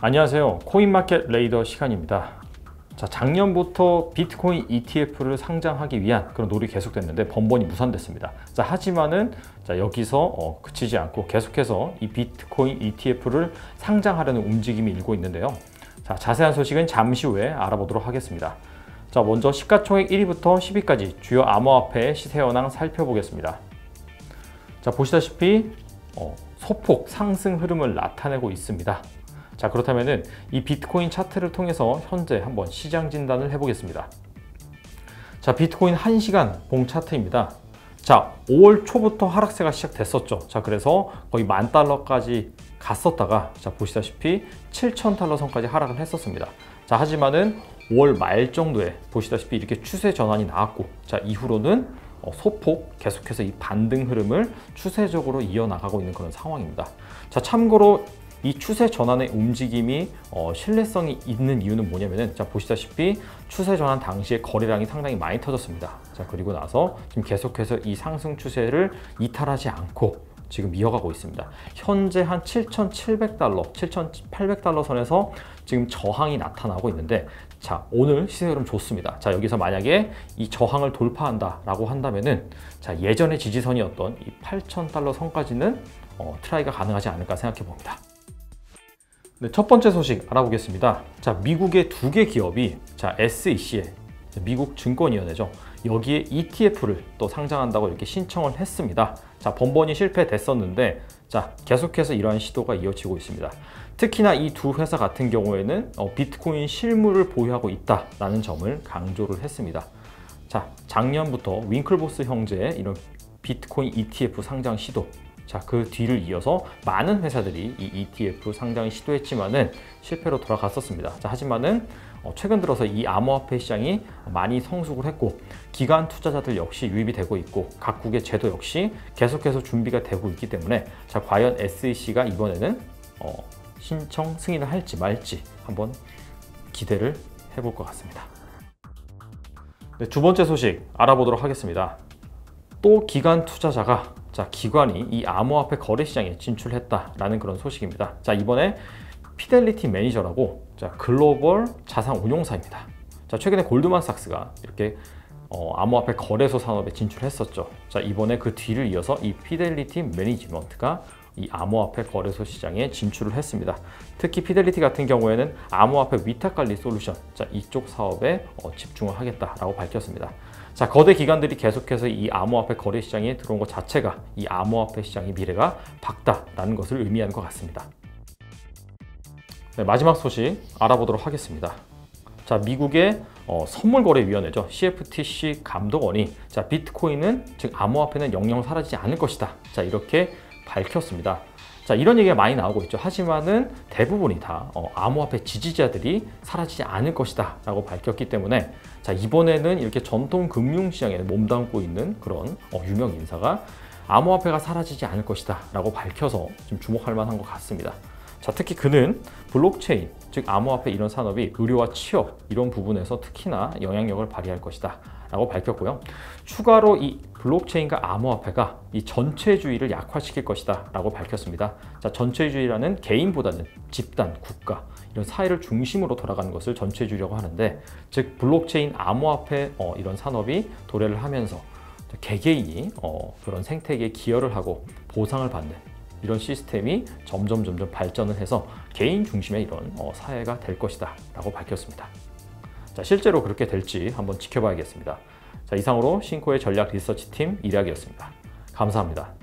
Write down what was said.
안녕하세요. 코인마켓 레이더 시간입니다. 자, 작년부터 비트코인 ETF를 상장하기 위한 그런 노력이 계속됐는데 번번이 무산됐습니다. 자, 하지만은 자, 여기서 어, 그치지 않고 계속해서 이 비트코인 ETF를 상장하려는 움직임이 일고 있는데요. 자, 자세한 소식은 잠시 후에 알아보도록 하겠습니다. 자, 먼저 시가총액 1위부터 10위까지 주요 암호화폐의 시세 현황 살펴보겠습니다. 자, 보시다시피 어, 소폭 상승 흐름을 나타내고 있습니다. 자 그렇다면 이 비트코인 차트를 통해서 현재 한번 시장 진단을 해보겠습니다. 자 비트코인 1시간 봉 차트입니다. 자 5월 초부터 하락세가 시작됐었죠. 자 그래서 거의 만 달러까지 갔었다가 자 보시다시피 7천 달러 선까지 하락을 했었습니다. 자 하지만은 5월 말 정도에 보시다시피 이렇게 추세 전환이 나왔고 자 이후로는 어, 소폭 계속해서 이 반등 흐름을 추세적으로 이어나가고 있는 그런 상황입니다. 자 참고로 이 추세 전환의 움직임이 어, 신뢰성이 있는 이유는 뭐냐면은 자 보시다시피 추세 전환 당시에 거래량이 상당히 많이 터졌습니다. 자 그리고 나서 지금 계속해서 이 상승 추세를 이탈하지 않고 지금 이어가고 있습니다. 현재 한 7,700달러, 7,800달러 선에서 지금 저항이 나타나고 있는데 자 오늘 시세 흐름 좋습니다. 자 여기서 만약에 이 저항을 돌파한다라고 한다면은 자 예전의 지지선이었던 이 8,000달러 선까지는 어, 트라이가 가능하지 않을까 생각해 봅니다. 네, 첫 번째 소식 알아보겠습니다. 자, 미국의 두 개 기업이 자, SEC에 미국 증권위원회죠. 여기에 ETF를 또 상장한다고 이렇게 신청을 했습니다. 자, 번번이 실패됐었는데 자, 계속해서 이러한 시도가 이어지고 있습니다. 특히나 이 두 회사 같은 경우에는 어, 비트코인 실물을 보유하고 있다라는 점을 강조를 했습니다. 자, 작년부터 윙클보스 형제의 이런 비트코인 ETF 상장 시도 자, 그 뒤를 이어서 많은 회사들이 이 ETF 상장을 시도했지만은 실패로 돌아갔었습니다. 자, 하지만은 어, 최근 들어서 이 암호화폐 시장이 많이 성숙을 했고 기관 투자자들 역시 유입이 되고 있고 각국의 제도 역시 계속해서 준비가 되고 있기 때문에 자 과연 SEC가 이번에는 어, 신청 승인을 할지 말지 한번 기대를 해볼 것 같습니다. 네, 두 번째 소식 알아보도록 하겠습니다. 또 기관 투자자가 자, 기관이 이 암호화폐 거래 시장에 진출했다라는 그런 소식입니다. 자, 이번에 피델리티 매니저라고 자, 글로벌 자산 운용사입니다. 자, 최근에 골드만삭스가 이렇게 어, 암호화폐 거래소 산업에 진출했었죠. 자, 이번에 그 뒤를 이어서 이 피델리티 매니지먼트가 이 암호화폐 거래소 시장에 진출을 했습니다. 특히 피델리티 같은 경우에는 암호화폐 위탁 관리 솔루션 자, 이쪽 사업에 어, 집중을 하겠다라고 밝혔습니다. 자, 거대 기관들이 계속해서 이 암호화폐 거래 시장에 들어온 것 자체가 이 암호화폐 시장의 미래가 밝다라는 것을 의미하는 것 같습니다. 네, 마지막 소식 알아보도록 하겠습니다. 자, 미국의 어, 선물거래위원회죠. CFTC 감독원이 자, 비트코인은 즉 암호화폐는 영영 사라지지 않을 것이다. 자, 이렇게 밝혔습니다. 자 이런 얘기가 많이 나오고 있죠. 하지만은 대부분이 다 어, 암호화폐 지지자들이 사라지지 않을 것이다 라고 밝혔기 때문에 자 이번에는 이렇게 전통 금융시장에 몸담고 있는 그런 어, 유명 인사가 암호화폐가 사라지지 않을 것이다 라고 밝혀서 좀 주목할 만한 것 같습니다. 자, 특히 그는 블록체인, 즉 암호화폐 이런 산업이 의료와 취업 이런 부분에서 특히나 영향력을 발휘할 것이다. 라고 밝혔고요. 추가로 이 블록체인과 암호화폐가 이 전체주의를 약화시킬 것이다 라고 밝혔습니다. 자, 전체주의라는 개인보다는 집단, 국가, 이런 사회를 중심으로 돌아가는 것을 전체주의라고 하는데 즉 블록체인, 암호화폐 어, 이런 산업이 도래를 하면서 개개인이 어, 그런 생태계에 기여를 하고 보상을 받는 이런 시스템이 점점 점점 발전을 해서 개인 중심의 이런 어, 사회가 될 것이다 라고 밝혔습니다. 자, 실제로 그렇게 될지 한번 지켜봐야겠습니다. 자, 이상으로 신코의 전략 리서치 팀 이략이었습니다. 감사합니다.